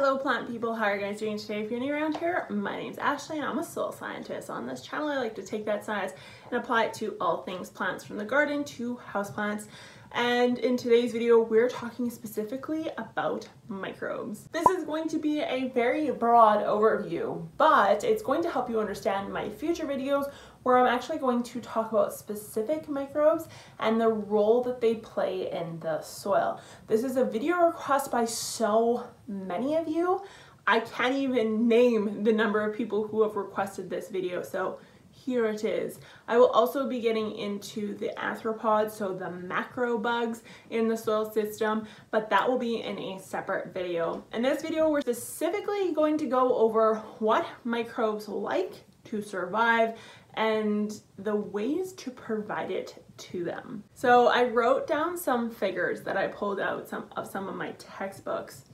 Hello plant people, how are you guys doing today? If you're new around here, my name's Ashley and I'm a soil scientist. On this channel, I like to take that science and apply it to all things plants from the garden to houseplants. And in today's video, we're talking specifically about microbes. This is going to be a very broad overview, but it's going to help you understand my future videos where I'm actually going to talk about specific microbes and the role that they play in the soil. This is a video request by so many of you. I can't even name the number of people who have requested this video, so here it is. I will also be getting into the arthropods, so the macro bugs in the soil system, but that will be in a separate video. In this video, we're specifically going to go over what microbes like to survive and the ways to provide it to them. So I wrote down some figures that I pulled out some of some of my textbooks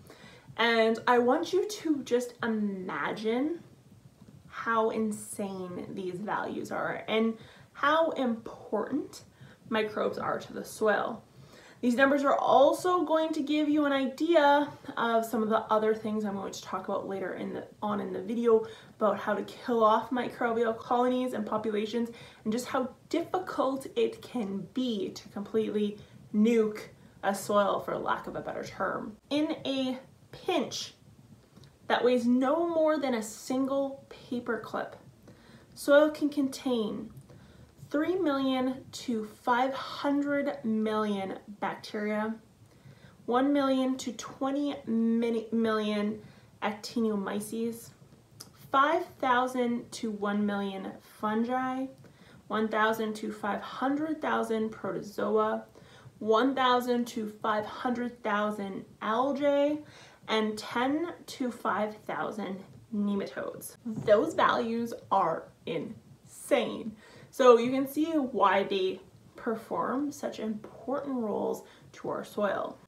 and I want you to just imagine how insane these values are and how important microbes are to the soil. These numbers are also going to give you an idea of some of the other things I'm going to talk about later in the, on in the video about how to kill off microbial colonies and populations and just how difficult it can be to completely nuke a soil for lack of a better term. In a pinch, that weighs no more than a single paper clip. Soil can contain 3 million to 500 million bacteria, 1 million to 20 million actinomycetes, 5,000 to 1 million fungi, 1,000 to 500,000 protozoa, 1,000 to 500,000 algae, and 10 to 5,000 nematodes. Those values are insane. So you can see why they perform such important roles to our soil.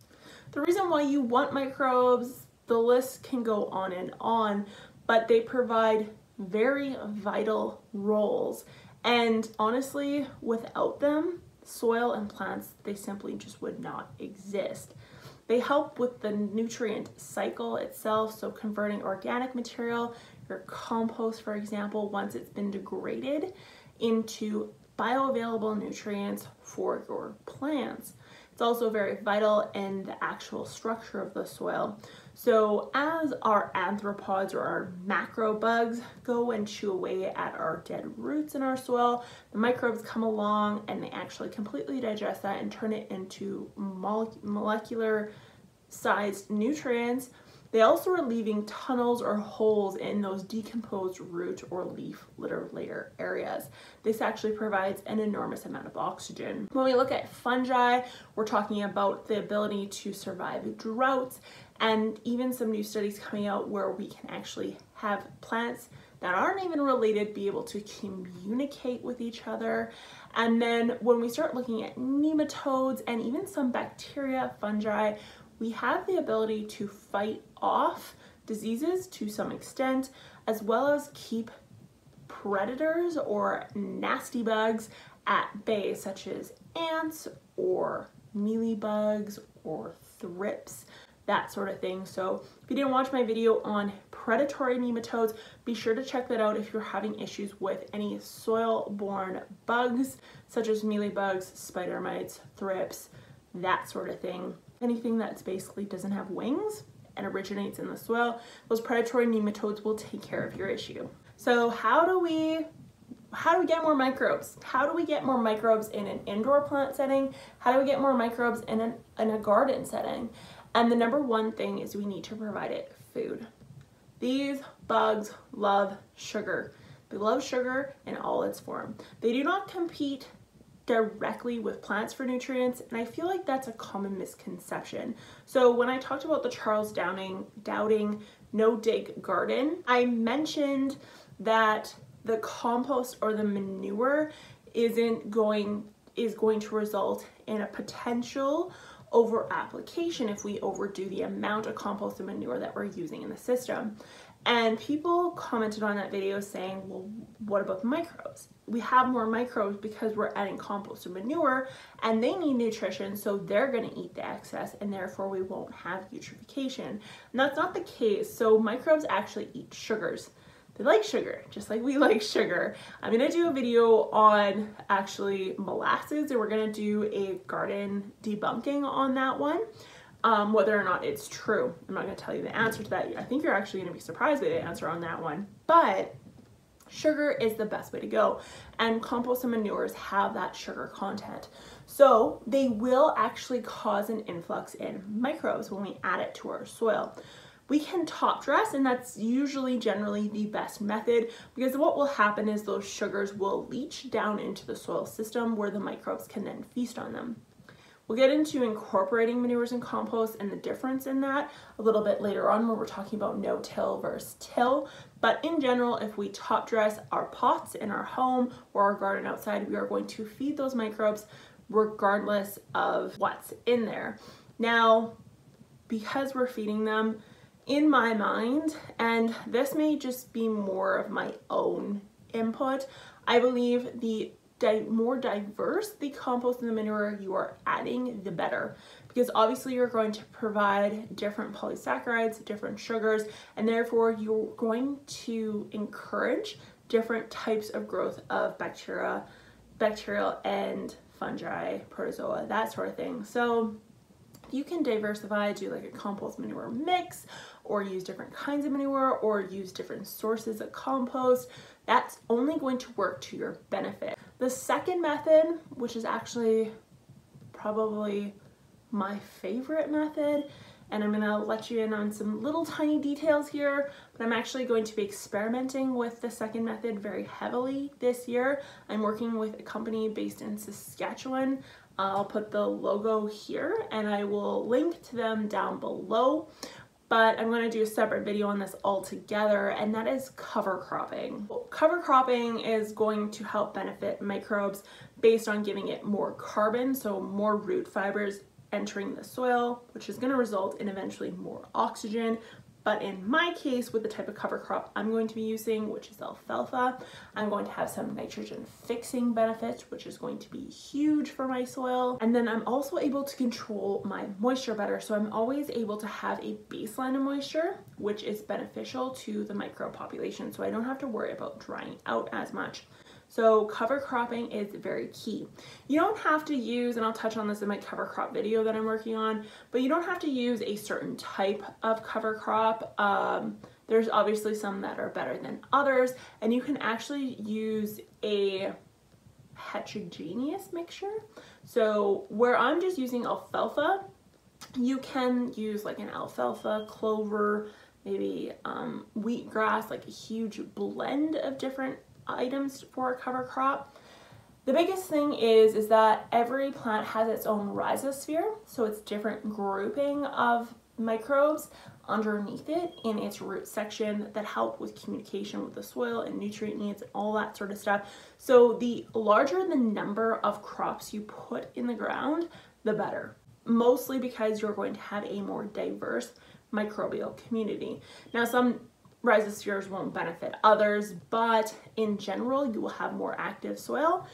The reason why you want microbes, the list can go on and on, but they provide very vital roles. And honestly, without them, soil and plants, they simply just would not exist. They help with the nutrient cycle itself, so converting organic material, your compost for example, once it's been degraded into bioavailable nutrients for your plants. It's also very vital in the actual structure of the soil. So as our arthropods or our macro bugs go and chew away at our dead roots in our soil, the microbes come along and they actually completely digest that and turn it into molecular sized nutrients. They also are leaving tunnels or holes in those decomposed root or leaf litter layer areas. This actually provides an enormous amount of oxygen. When we look at fungi, we're talking about the ability to survive droughts and even some new studies coming out where we can actually have plants that aren't even related be able to communicate with each other. And then when we start looking at nematodes and even some bacteria, fungi, we have the ability to fight off diseases to some extent, as well as keep predators or nasty bugs at bay, such as ants or mealybugs or thrips that sort of thing. So if you didn't watch my video on predatory nematodes, be sure to check that out if you're having issues with any soil-borne bugs, such as mealybugs, spider mites, thrips, that sort of thing. Anything that's basically doesn't have wings and originates in the soil, those predatory nematodes will take care of your issue. So how do we how do we get more microbes? How do we get more microbes in an indoor plant setting? How do we get more microbes in, an, in a garden setting? And the number one thing is we need to provide it food. These bugs love sugar. They love sugar in all its form. They do not compete directly with plants for nutrients and I feel like that's a common misconception. So when I talked about the Charles Downing Dowding no dig garden, I mentioned that the compost or the manure isn't going is going to result in a potential over application if we overdo the amount of compost and manure that we're using in the system. And people commented on that video saying, well, what about the microbes? We have more microbes because we're adding compost and manure and they need nutrition, so they're gonna eat the excess and therefore we won't have eutrophication. And that's not the case. So microbes actually eat sugars. They like sugar, just like we like sugar. I'm gonna do a video on actually molasses and we're gonna do a garden debunking on that one um, whether or not it's true. I'm not going to tell you the answer to that. I think you're actually going to be surprised by the answer on that one. But sugar is the best way to go. And compost and manures have that sugar content. So they will actually cause an influx in microbes when we add it to our soil. We can top dress and that's usually generally the best method because what will happen is those sugars will leach down into the soil system where the microbes can then feast on them. We'll get into incorporating manures and compost and the difference in that a little bit later on when we're talking about no-till versus till. But in general, if we top dress our pots in our home or our garden outside, we are going to feed those microbes regardless of what's in there. Now, because we're feeding them, in my mind, and this may just be more of my own input, I believe the di more diverse the compost and the manure you are adding, the better. Because obviously you're going to provide different polysaccharides, different sugars, and therefore you're going to encourage different types of growth of bacteria, bacterial and fungi, protozoa, that sort of thing. So you can diversify, do like a compost manure mix, or use different kinds of manure, or use different sources of compost. That's only going to work to your benefit. The second method, which is actually probably my favorite method, and I'm gonna let you in on some little tiny details here, but I'm actually going to be experimenting with the second method very heavily this year. I'm working with a company based in Saskatchewan. I'll put the logo here and I will link to them down below but I'm to do a separate video on this altogether and that is cover cropping. Cover cropping is going to help benefit microbes based on giving it more carbon, so more root fibers entering the soil, which is to result in eventually more oxygen, but in my case, with the type of cover crop I'm going to be using, which is alfalfa, I'm going to have some nitrogen fixing benefits, which is going to be huge for my soil. And then I'm also able to control my moisture better. So I'm always able to have a baseline of moisture, which is beneficial to the micro population. So I don't have to worry about drying out as much. So cover cropping is very key. You don't have to use, and I'll touch on this in my cover crop video that I'm working on, but you don't have to use a certain type of cover crop. Um, there's obviously some that are better than others, and you can actually use a heterogeneous mixture. So where I'm just using alfalfa, you can use like an alfalfa, clover, maybe um, wheatgrass, like a huge blend of different items for a cover crop. The biggest thing is, is that every plant has its own rhizosphere, so it's different grouping of microbes underneath it in its root section that help with communication with the soil and nutrient needs and all that sort of stuff. So the larger the number of crops you put in the ground, the better. Mostly because you're going to have a more diverse microbial community. Now some rhizospheres won't benefit others, but in general, you will have more active soil,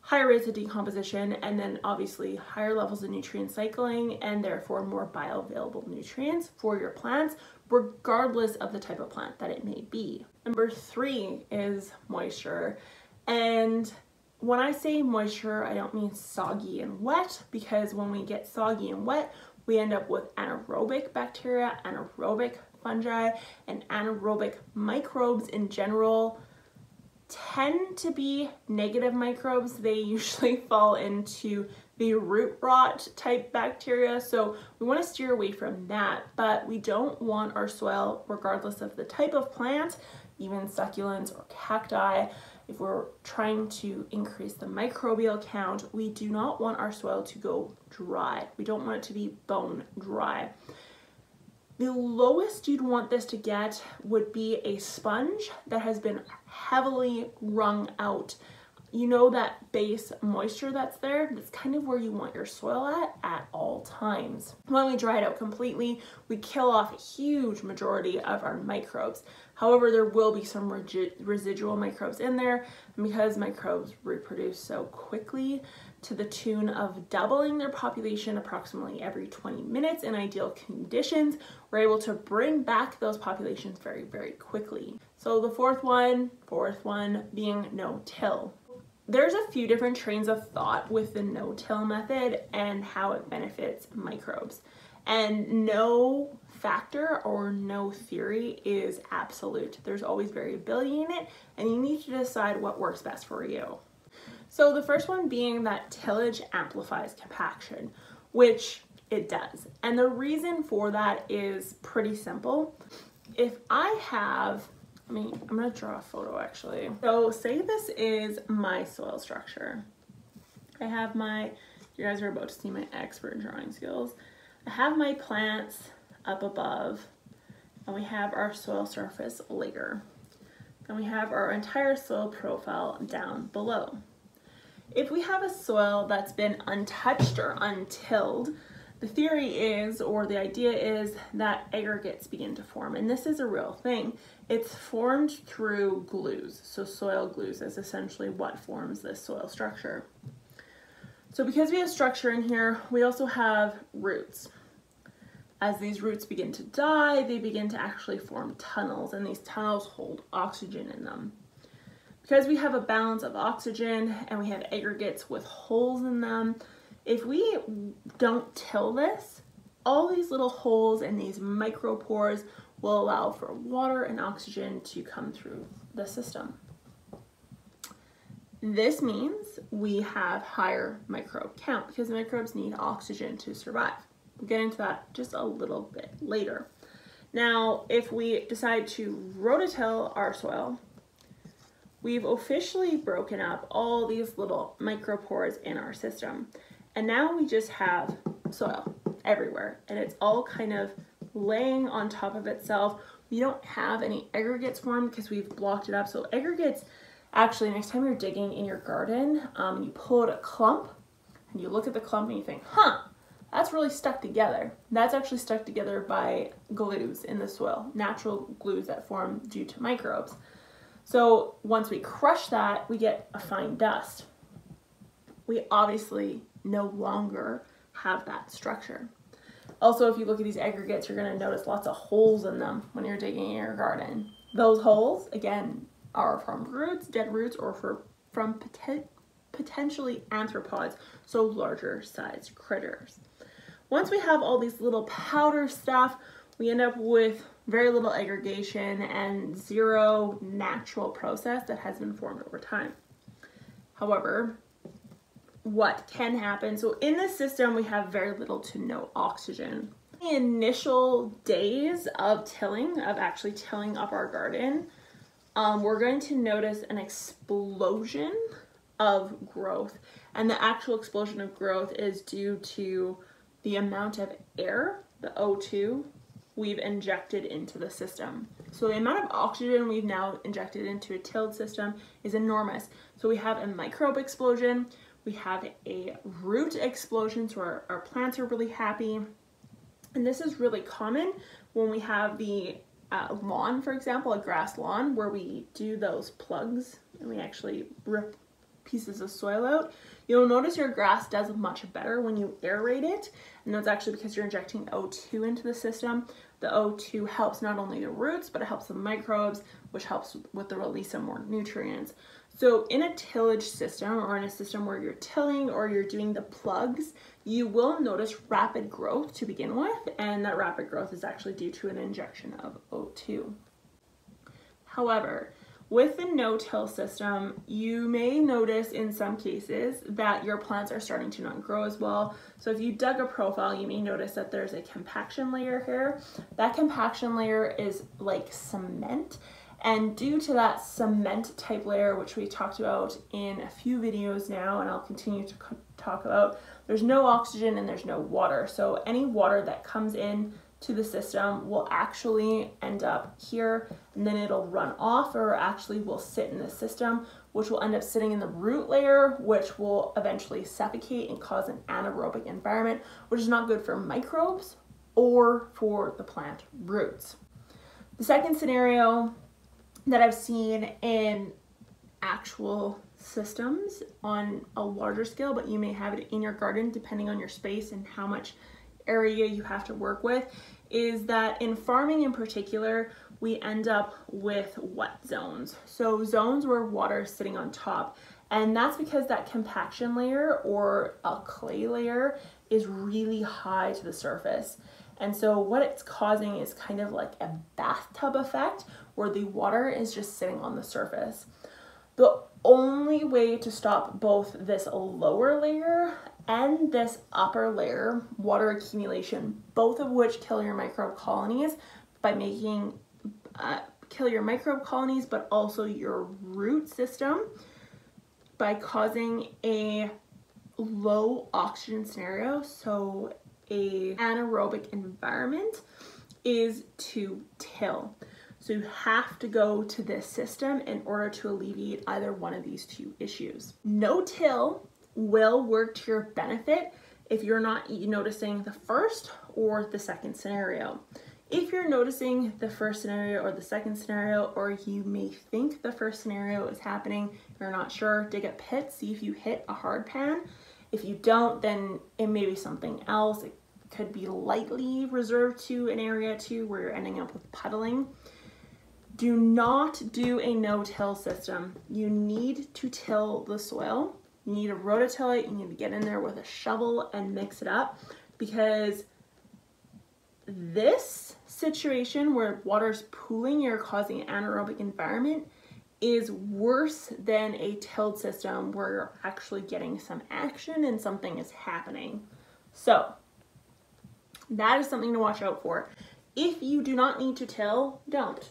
higher rates of decomposition, and then obviously higher levels of nutrient cycling and therefore more bioavailable nutrients for your plants, regardless of the type of plant that it may be. Number three is moisture. And when I say moisture, I don't mean soggy and wet because when we get soggy and wet, we end up with anaerobic bacteria, anaerobic fungi and anaerobic microbes in general tend to be negative microbes. They usually fall into the root rot type bacteria. So we want to steer away from that, but we don't want our soil, regardless of the type of plant, even succulents or cacti, if we're trying to increase the microbial count, we do not want our soil to go dry. We don't want it to be bone dry. The lowest you'd want this to get would be a sponge that has been heavily wrung out. you know that base moisture that's there, that's kind of where you want your soil at at all times. When we dry it out completely, we kill off a huge majority of our microbes. However, there will be some residual microbes in there, because microbes reproduce so quickly, to the tune of doubling their population approximately every 20 minutes in ideal conditions, we're able to bring back those populations very, very quickly. So the fourth one, fourth one being no-till. There's a few different trains of thought with the no-till method and how it benefits microbes. And no factor or no theory is absolute. There's always variability in it and you need to decide what works best for you. So the first one being that tillage amplifies compaction, which it does. And the reason for that is pretty simple. If I have, I mean, I'm gonna draw a photo actually. So say this is my soil structure. I have my, you guys are about to see my expert drawing skills. I have my plants up above and we have our soil surface layer. And we have our entire soil profile down below. If we have a soil that's been untouched or untilled, the theory is, or the idea is, that aggregates begin to form. And this is a real thing. It's formed through glues. So soil glues is essentially what forms this soil structure. So because we have structure in here, we also have roots. As these roots begin to die, they begin to actually form tunnels, and these tunnels hold oxygen in them. Because we have a balance of oxygen and we have aggregates with holes in them, if we don't till this, all these little holes and these micropores will allow for water and oxygen to come through the system. This means we have higher microbe count because microbes need oxygen to survive. We'll get into that just a little bit later. Now, if we decide to rototill our soil, we've officially broken up all these little micropores in our system. And now we just have soil everywhere and it's all kind of laying on top of itself. We don't have any aggregates formed because we've blocked it up. So aggregates, actually next time you're digging in your garden, um, you pull out a clump and you look at the clump and you think, huh, that's really stuck together. That's actually stuck together by glues in the soil, natural glues that form due to microbes. So once we crush that, we get a fine dust. We obviously no longer have that structure. Also, if you look at these aggregates, you're gonna notice lots of holes in them when you're digging in your garden. Those holes, again, are from roots, dead roots, or for, from poten potentially anthropods, so larger sized critters. Once we have all these little powder stuff, we end up with very little aggregation and zero natural process that has been formed over time. However, what can happen, so in this system we have very little to no oxygen. The initial days of tilling, of actually tilling up our garden, um, we're going to notice an explosion of growth. And the actual explosion of growth is due to the amount of air, the O2, we've injected into the system. So the amount of oxygen we've now injected into a tilled system is enormous. So we have a microbe explosion, we have a root explosion, so our, our plants are really happy. And this is really common when we have the uh, lawn, for example, a grass lawn, where we do those plugs and we actually rip pieces of soil out. You'll notice your grass does much better when you aerate it, and that's actually because you're injecting O2 into the system. The O2 helps not only the roots, but it helps the microbes, which helps with the release of more nutrients. So in a tillage system or in a system where you're tilling or you're doing the plugs, you will notice rapid growth to begin with, and that rapid growth is actually due to an injection of O2. However, with the no-till system, you may notice in some cases that your plants are starting to not grow as well. So if you dug a profile, you may notice that there's a compaction layer here. That compaction layer is like cement. And due to that cement type layer, which we talked about in a few videos now, and I'll continue to talk about, there's no oxygen and there's no water. So any water that comes in to the system will actually end up here and then it'll run off or actually will sit in the system which will end up sitting in the root layer which will eventually suffocate and cause an anaerobic environment which is not good for microbes or for the plant roots. The second scenario that I've seen in actual systems on a larger scale, but you may have it in your garden depending on your space and how much area you have to work with, is that in farming in particular, we end up with wet zones. So zones where water is sitting on top. And that's because that compaction layer or a clay layer is really high to the surface. And so what it's causing is kind of like a bathtub effect where the water is just sitting on the surface. The only way to stop both this lower layer and this upper layer water accumulation, both of which kill your microbe colonies by making uh, kill your microbe colonies, but also your root system by causing a low oxygen scenario, so a anaerobic environment, is to till. So you have to go to this system in order to alleviate either one of these two issues. No-till will work to your benefit if you're not noticing the first or the second scenario. If you're noticing the first scenario or the second scenario, or you may think the first scenario is happening, you're not sure, dig a pit, see if you hit a hard pan. If you don't, then it may be something else. It could be lightly reserved to an area too where you're ending up with puddling. Do not do a no-till system. You need to till the soil. You need a rototiller, you need to get in there with a shovel and mix it up because this situation where water's pooling, you're causing an anaerobic environment is worse than a tilled system where you're actually getting some action and something is happening. So that is something to watch out for. If you do not need to till, don't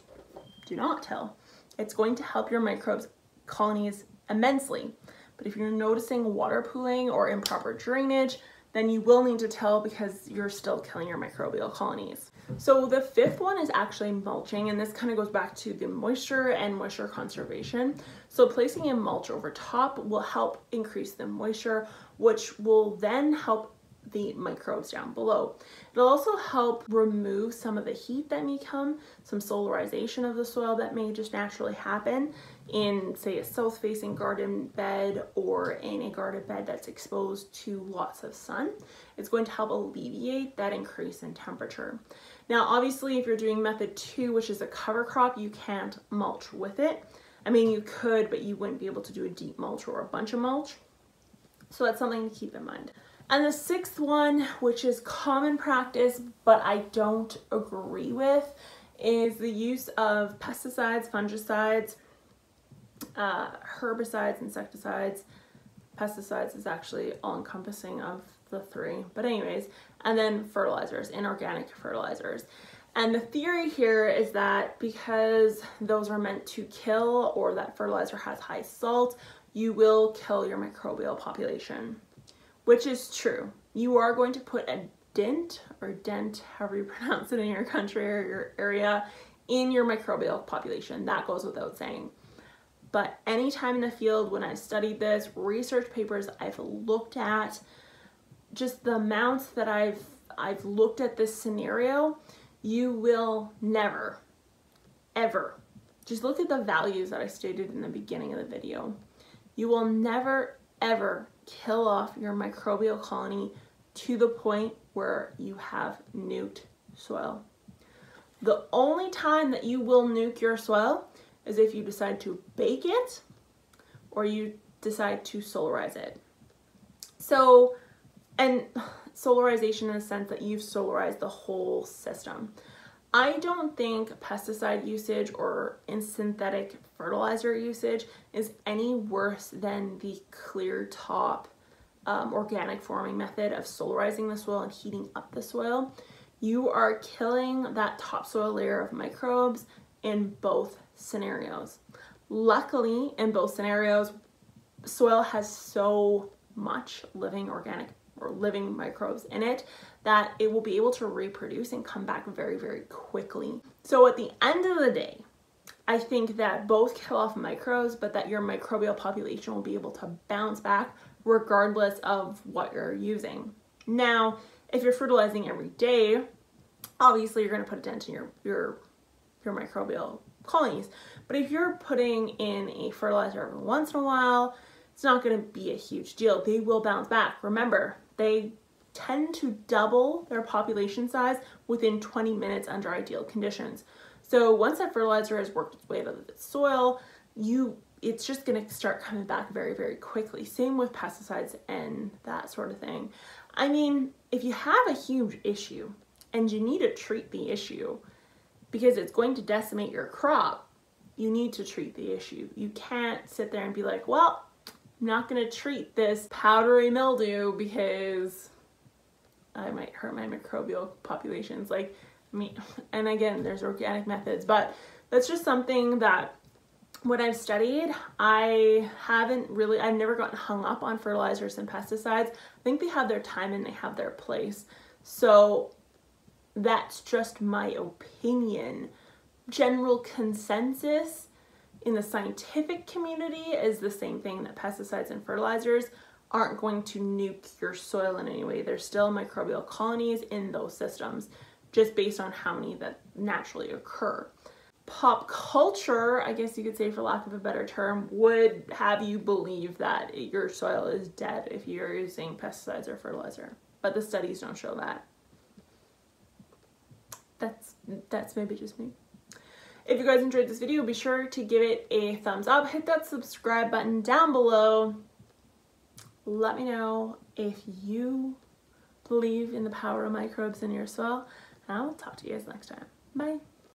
do not till. It's going to help your microbes colonies immensely. But if you're noticing water pooling or improper drainage, then you will need to till because you're still killing your microbial colonies. So the fifth one is actually mulching and this kind of goes back to the moisture and moisture conservation. So placing a mulch over top will help increase the moisture, which will then help the microbes down below. It'll also help remove some of the heat that may come, some solarization of the soil that may just naturally happen in say a south facing garden bed or in a garden bed that's exposed to lots of sun. It's going to help alleviate that increase in temperature. Now obviously if you're doing method two, which is a cover crop, you can't mulch with it. I mean you could, but you wouldn't be able to do a deep mulch or a bunch of mulch. So that's something to keep in mind. And the sixth one, which is common practice, but I don't agree with, is the use of pesticides, fungicides, uh, herbicides, insecticides. Pesticides is actually all encompassing of the three, but anyways, and then fertilizers, inorganic fertilizers. And the theory here is that because those are meant to kill or that fertilizer has high salt, you will kill your microbial population which is true. You are going to put a dent or dent, however you pronounce it in your country or your area, in your microbial population. That goes without saying. But anytime in the field when I've studied this, research papers I've looked at, just the amounts that I've I've looked at this scenario, you will never, ever, just look at the values that I stated in the beginning of the video. You will never, ever kill off your microbial colony to the point where you have nuked soil. The only time that you will nuke your soil is if you decide to bake it or you decide to solarize it. So, and solarization in the sense that you've solarized the whole system. I don't think pesticide usage or in synthetic fertilizer usage is any worse than the clear top um, organic farming method of solarizing the soil and heating up the soil. You are killing that topsoil layer of microbes in both scenarios. Luckily, in both scenarios, soil has so much living organic or living microbes in it that it will be able to reproduce and come back very, very quickly. So at the end of the day, I think that both kill off microbes, but that your microbial population will be able to bounce back regardless of what you're using. Now, if you're fertilizing every day, obviously you're going to put a dent in your, your, your microbial colonies. But if you're putting in a fertilizer every once in a while, it's not going to be a huge deal. They will bounce back. Remember, they tend to double their population size within 20 minutes under ideal conditions. So once that fertilizer has worked its way out of the soil, you it's just going to start coming back very very quickly. Same with pesticides and that sort of thing. I mean, if you have a huge issue and you need to treat the issue because it's going to decimate your crop, you need to treat the issue. You can't sit there and be like, well, I'm not to treat this powdery mildew because I might hurt my microbial populations. Like, I mean, and again, there's organic methods, but that's just something that when I've studied, I haven't really, I've never gotten hung up on fertilizers and pesticides. I think they have their time and they have their place. So that's just my opinion. General consensus in the scientific community is the same thing that pesticides and fertilizers aren't going to nuke your soil in any way. There's still microbial colonies in those systems just based on how many that naturally occur pop culture, I guess you could say for lack of a better term, would have you believe that your soil is dead if you're using pesticides or fertilizer. But the studies don't show that. That's that's maybe just me. If you guys enjoyed this video, be sure to give it a thumbs up. Hit that subscribe button down below. Let me know if you believe in the power of microbes in your soil. And I will talk to you guys next time. Bye.